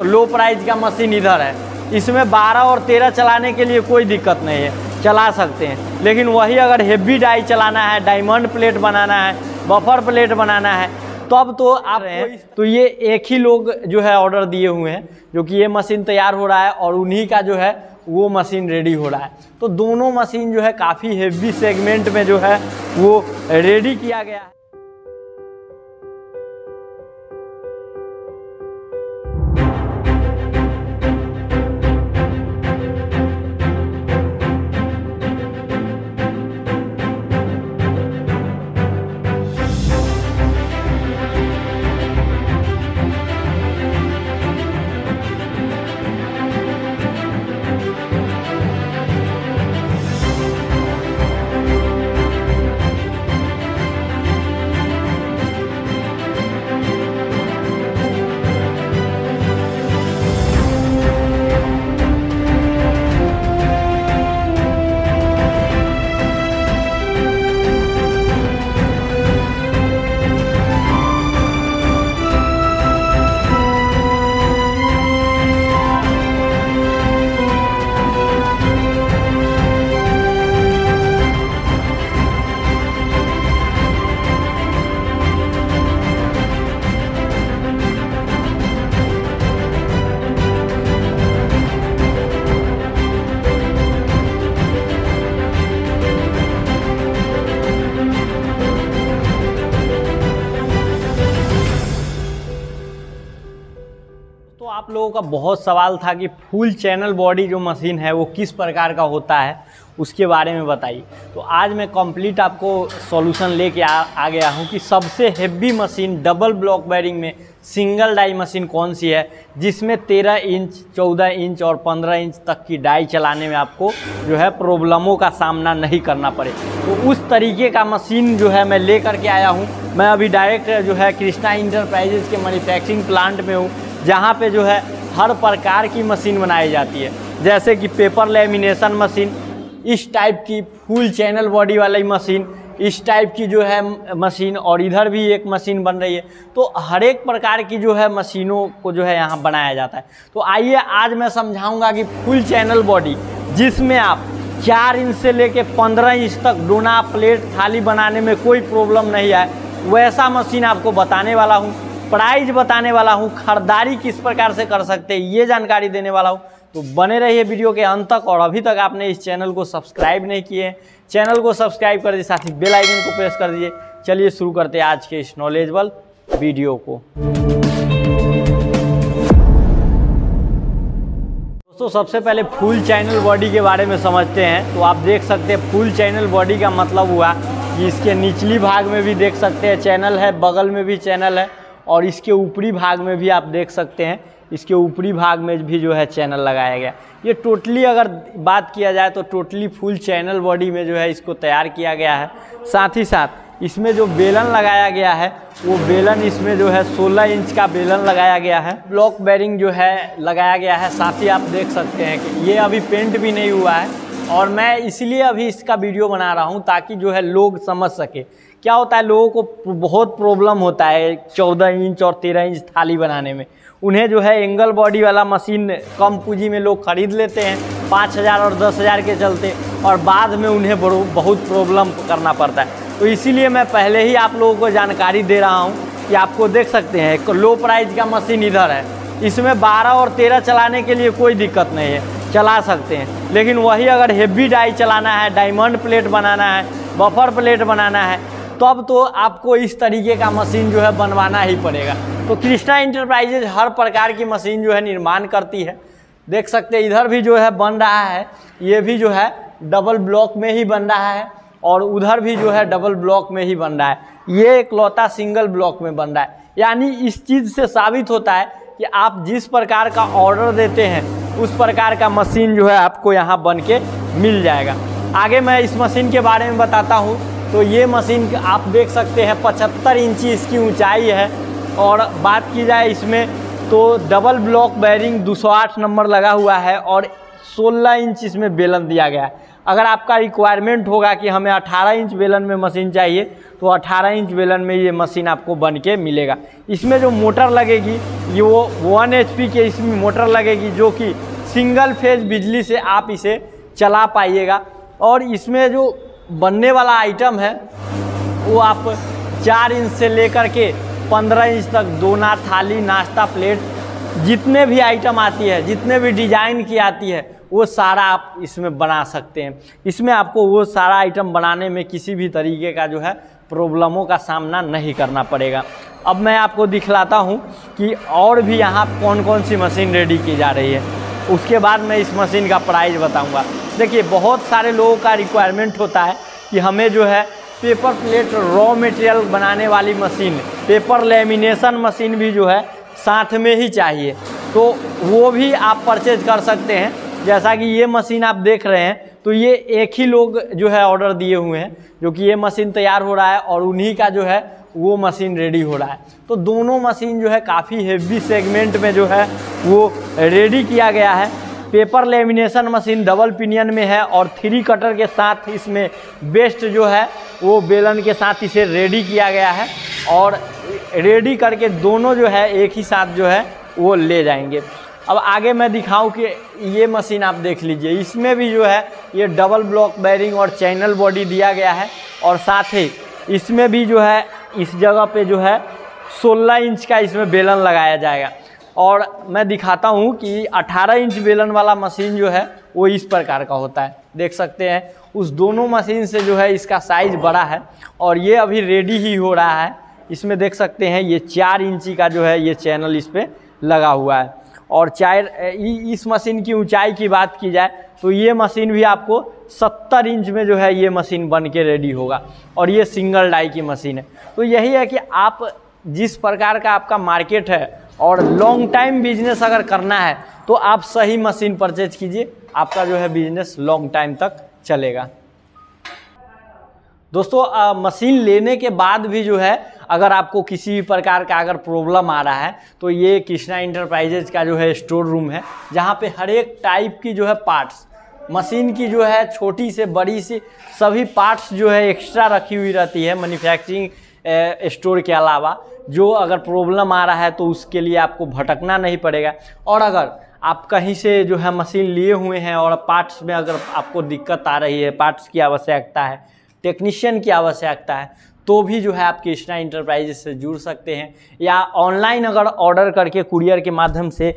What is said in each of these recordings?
लो price का machine इधर है। इसमें 12 और 13 चलाने के लिए कोई दिक्कत नहीं है। चला सकते हैं। लेकिन वही अगर हेवी डाई चलाना है डायमंड प्लेट बनाना है बफर प्लेट बनाना है तब तो आप हैं तो ये एक ही लोग जो है ऑर्डर दिए हुए हैं जो कि ये मशीन तैयार हो रहा है और उन्हीं का जो है वो मशीन रेडी हो रहा है। तो दोनों मशीन जो है काफ़ी हेवी सेगमेंट में जो है वो रेडी किया गया है। आप लोगों का बहुत सवाल था कि फुल चैनल बॉडी जो मशीन है वो किस प्रकार का होता है उसके बारे में बताइए। तो आज मैं कंप्लीट आपको सॉल्यूशन लेके आ, आ गया हूँ कि सबसे heavy machine double block bearing में सिंगल डाई मशीन कौन सी है जिसमें 13 इंच 14 इंच और 15 इंच तक की डाई चलाने में आपको जो है प्रॉब्लमों का सामना नहीं करना पड़े। तो उस तरीके का मशीन जो है मैं ले करके आया हूँ। मैं अभी डायरेक्ट जो है कृष्णा इंटरप्राइजेज़ के मैन्युफैक्चरिंग प्लांट में हूँ। जहाँ पे जो है हर प्रकार की मशीन बनाई जाती है। जैसे कि पेपर लेमिनेशन मशीन, इस टाइप की फुल चैनल बॉडी वाली मशीन, इस टाइप की जो है मशीन और इधर भी एक मशीन बन रही है। तो हर एक प्रकार की जो है मशीनों को जो है यहाँ बनाया जाता है। तो आइए आज मैं समझाऊँगा कि फुल चैनल बॉडी, जिसमें आप चार इंच से लेके पंद्रह इंच तक डोना प्लेट थाली बनाने में कोई प्रॉब्लम नहीं आए, वैसा मशीन आपको बताने वाला हूँ। प्राइज बताने वाला हूँ, खरीदारी किस प्रकार से कर सकते हैं, ये जानकारी देने वाला हूँ। तो बने रहिए वीडियो के अंत तक और अभी तक आपने इस चैनल को सब्सक्राइब नहीं किए चैनल को सब्सक्राइब कर दीजिए, साथ ही बेल आइकन को प्रेस कर दीजिए। चलिए शुरू करते हैं आज के इस नॉलेजबल वीडियो को। दोस्तों, सबसे पहले फुल चैनल बॉडी के बारे में समझते हैं। तो आप देख सकते हैं फुल चैनल बॉडी का मतलब हुआ कि इसके निचली भाग में भी देख सकते हैं चैनल है, बगल में भी चैनल है। और इसके ऊपरी भाग में भी आप देख सकते हैं, इसके ऊपरी भाग में भी जो है चैनल लगाया गया। ये टोटली अगर बात किया जाए तो टोटली फुल चैनल बॉडी में जो है इसको तैयार किया गया है। साथ ही साथ इसमें जो बेलन लगाया गया है, वो बेलन इसमें जो है 16 इंच का बेलन लगाया गया है। ब्लॉक बेरिंग जो है लगाया गया है। साथ ही आप देख सकते हैं कि ये अभी पेंट भी नहीं हुआ है और मैं इसलिए अभी इसका वीडियो बना रहा हूँ ताकि जो है लोग समझ सके क्या होता है, लोगों को बहुत प्रॉब्लम होता है चौदह इंच और तेरह इंच थाली बनाने में। उन्हें जो है एंगल बॉडी वाला मशीन कम पूंजी में लोग खरीद लेते हैं, पाँच हज़ार और दस हज़ार के चलते, और बाद में उन्हें बहुत प्रॉब्लम करना पड़ता है। तो इसीलिए मैं पहले ही आप लोगों को जानकारी दे रहा हूँ कि आपको देख सकते हैं लो प्राइस का मशीन इधर है। इसमें 12 और 13 चलाने के लिए कोई दिक्कत नहीं है, चला सकते हैं। लेकिन वही अगर हेवी डाई चलाना है डायमंड प्लेट बनाना है बफर प्लेट बनाना है तब तो आपको इस तरीके का मशीन जो है बनवाना ही पड़ेगा। तो कृष्णा इंटरप्राइजेज हर प्रकार की मशीन जो है निर्माण करती है। देख सकते हैं, इधर भी जो है बन रहा है, ये भी जो है डबल ब्लॉक में ही बन रहा है और उधर भी जो है डबल ब्लॉक में ही बन रहा है। ये एकलौता सिंगल ब्लॉक में बन रहा है। यानी इस चीज़ से साबित होता है कि आप जिस प्रकार का ऑर्डर देते हैं, उस प्रकार का मशीन जो है आपको यहाँ बन के मिल जाएगा। आगे मैं इस मशीन के बारे में बताता हूँ। तो ये मशीन आप देख सकते हैं, पचहत्तर इंची इसकी ऊंचाई है। और बात की जाए इसमें तो डबल ब्लॉक बैरिंग 208 नंबर लगा हुआ है और 16 इंच इसमें बेलन दिया गया है। अगर आपका रिक्वायरमेंट होगा कि हमें 18 इंच बेलन में मशीन चाहिए तो 18 इंच बेलन में ये मशीन आपको बन के मिलेगा। इसमें जो मोटर लगेगी, ये वो वन एच के इसमें मोटर लगेगी, जो कि सिंगल फ़ेज़ बिजली से आप इसे चला पाइएगा। और इसमें जो बनने वाला आइटम है। वो आप चार इंच से लेकर के पंद्रह इंच तक दोना, थाली, नाश्ता प्लेट जितने भी आइटम आती है, जितने भी डिज़ाइन की आती है, वो सारा आप इसमें बना सकते हैं। इसमें आपको वो सारा आइटम बनाने में किसी भी तरीके का जो है प्रॉब्लमों का सामना नहीं करना पड़ेगा। अब मैं आपको दिखलाता हूँ कि और भी यहाँ कौन कौन सी मशीन रेडी की जा रही है। उसके बाद मैं इस मशीन का प्राइस बताऊँगा। देखिए, बहुत सारे लोगों का रिक्वायरमेंट होता है कि हमें जो है पेपर प्लेट रॉ मटेरियल बनाने वाली मशीन पेपर लेमिनेशन मशीन भी जो है साथ में ही चाहिए। तो वो भी आप परचेज कर सकते हैं। जैसा कि ये मशीन आप देख रहे हैं तो ये एक ही लोग जो है ऑर्डर दिए हुए हैं, जो कि ये मशीन तैयार हो रहा है और उन्हीं का जो है वो मशीन रेडी हो रहा है। तो दोनों मशीन जो है काफ़ी हेवी सेगमेंट में जो है वो रेडी किया गया है। Paper lamination machine double pinion में है और थ्री कटर के साथ इसमें बेस्ट जो है, वो बेलन के साथ इसे रेडी किया गया है और रेडी करके दोनों जो है, एक ही साथ जो है, वो ले जाएँगे। अब आगे मैं दिखाऊँ कि ये मशीन आप देख लीजिए। इसमें भी जो है, ये डबल ब्लॉक बैरिंग और चैनल बॉडी दिया गया है और साथ ही इसमें भी जो है, इस जगह पे जो है 16 इंच का इसमें बेलन लगाया जाएगा। और मैं दिखाता हूँ कि 18 इंच बेलन वाला मशीन जो है, वो इस प्रकार का होता है। देख सकते हैं, उस दोनों मशीन से जो है, इसका साइज़ बड़ा है और ये अभी रेडी ही हो रहा है। इसमें देख सकते हैं, ये चार इंची का जो है, ये चैनल इस पर लगा हुआ है। और चार इस मशीन की ऊंचाई की बात की जाए तो ये मशीन भी आपको 70 इंच में जो है, ये मशीन बन के रेडी होगा और ये सिंगल डाई की मशीन है। तो यही है कि आप जिस प्रकार का आपका मार्केट है और लॉन्ग टाइम बिज़नेस अगर करना है तो आप सही मशीन परचेज कीजिए। आपका जो है बिज़नेस लॉन्ग टाइम तक चलेगा। दोस्तों आ, मशीन लेने के बाद भी जो है अगर आपको किसी भी प्रकार का अगर प्रॉब्लम आ रहा है तो ये कृष्णा इंटरप्राइजेज का जो है स्टोर रूम है जहाँ पे हर एक टाइप की जो है पार्ट्स मशीन की जो है छोटी से बड़ी सी सभी पार्ट्स जो है एक्स्ट्रा रखी हुई रहती है मैन्युफैक्चरिंग स्टोर के अलावा। जो अगर प्रॉब्लम आ रहा है तो उसके लिए आपको भटकना नहीं पड़ेगा। और अगर आप कहीं से जो है मशीन लिए हुए हैं और पार्ट्स में अगर आपको दिक्कत आ रही है पार्ट्स की आवश्यकता है टेक्नीशियन की आवश्यकता है तो भी जो है आप कृष्णा इंटरप्राइजेस से जुड़ सकते हैं। या ऑनलाइन अगर ऑर्डर करके कुरियर के माध्यम से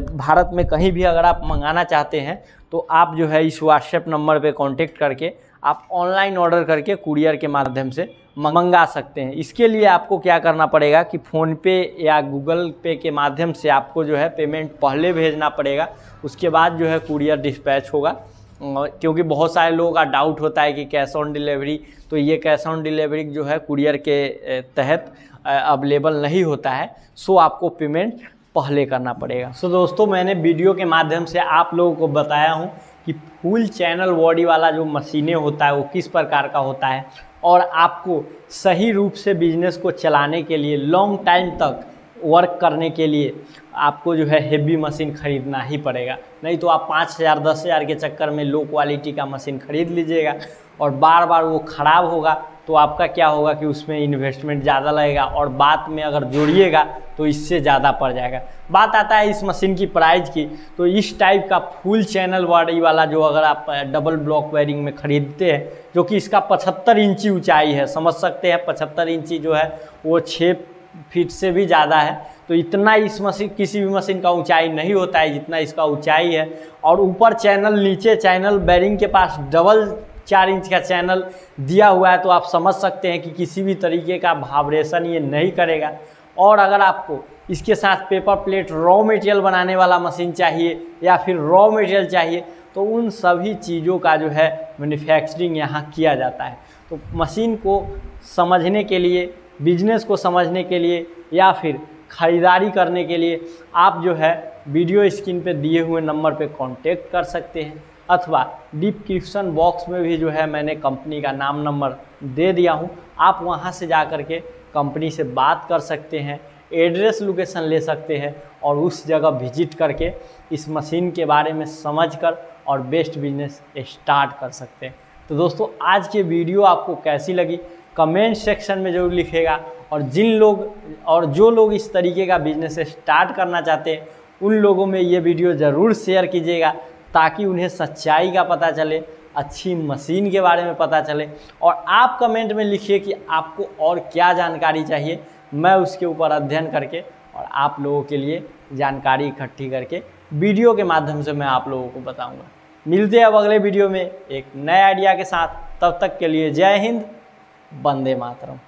भारत में कहीं भी अगर आप मंगाना चाहते हैं तो आप जो है इस व्हाट्सएप नंबर पे कांटेक्ट करके आप ऑनलाइन ऑर्डर करके कुरियर के माध्यम से मंगा सकते हैं। इसके लिए आपको क्या करना पड़ेगा कि फ़ोनपे या गूगल पे के माध्यम से आपको जो है पेमेंट पहले भेजना पड़ेगा। उसके बाद जो है कुरियर डिस्पैच होगा। क्योंकि बहुत सारे लोगों का डाउट होता है कि कैश ऑन डिलीवरी तो ये कैश ऑन डिलीवरी जो है कुरियर के तहत अवेलेबल नहीं होता है। सो आपको पेमेंट पहले करना पड़ेगा। सो दोस्तों, मैंने वीडियो के माध्यम से आप लोगों को बताया हूँ कि फुल चैनल बॉडी वाला जो मशीनें होता है, वो किस प्रकार का होता है और आपको सही रूप से बिज़नेस को चलाने के लिए लॉन्ग टाइम तक वर्क करने के लिए आपको जो है हेवी मशीन ख़रीदना ही पड़ेगा। नहीं तो आप पाँच हज़ार, दस हज़ार के चक्कर में लो क्वालिटी का मशीन ख़रीद लीजिएगा और बार बार वो ख़राब होगा तो आपका क्या होगा कि उसमें इन्वेस्टमेंट ज़्यादा लगेगा और बाद में अगर जोड़िएगा तो इससे ज़्यादा पड़ जाएगा। बात आता है इस मशीन की प्राइस की तो इस टाइप का फुल चैनल बॉडी वाला जो अगर आप डबल ब्लॉक वायरिंग में ख़रीदते हैं, जो कि इसका पचहत्तर इंची ऊंचाई है, समझ सकते हैं, पचहत्तर इंची जो है, वो छः फीट से भी ज़्यादा है तो इतना इस मशीन किसी भी मशीन का ऊंचाई नहीं होता है जितना इसका ऊंचाई है, और ऊपर चैनल नीचे चैनल बैरिंग के पास डबल चार इंच का चैनल दिया हुआ है तो आप समझ सकते हैं कि किसी भी तरीके का वाइब्रेशन ये नहीं करेगा। और अगर आपको इसके साथ पेपर प्लेट रॉ मटेरियल बनाने वाला मशीन चाहिए या फिर रॉ मटेरियल चाहिए तो उन सभी चीज़ों का जो है मैन्युफैक्चरिंग यहाँ किया जाता है। तो मशीन को समझने के लिए बिज़नेस को समझने के लिए या फिर ख़रीदारी करने के लिए आप जो है वीडियो स्क्रीन पे दिए हुए नंबर पे कांटेक्ट कर सकते हैं। अथवा डिस्क्रिप्शन बॉक्स में भी जो है मैंने कंपनी का नाम नंबर दे दिया हूँ। आप वहाँ से जा कर के कंपनी से बात कर सकते हैं, एड्रेस लोकेशन ले सकते हैं और उस जगह विज़िट करके इस मशीन के बारे में समझ कर और बेस्ट बिज़नेस स्टार्ट कर सकते हैं। तो दोस्तों, आज के वीडियो आपको कैसी लगी? कमेंट सेक्शन में ज़रूर लिखेगा और जिन लोग और जो लोग इस तरीके का बिज़नेस स्टार्ट करना चाहते हैं, उन लोगों में ये वीडियो ज़रूर शेयर कीजिएगा ताकि उन्हें सच्चाई का पता चले अच्छी मशीन के बारे में पता चले। और आप कमेंट में लिखिए कि आपको और क्या जानकारी चाहिए। मैं उसके ऊपर अध्ययन करके और आप लोगों के लिए जानकारी इकट्ठी करके वीडियो के माध्यम से मैं आप लोगों को बताऊँगा। मिलते हैं अब अगले वीडियो में एक नए आइडिया के साथ। तब तक के लिए जय हिंद, वंदे मातरम।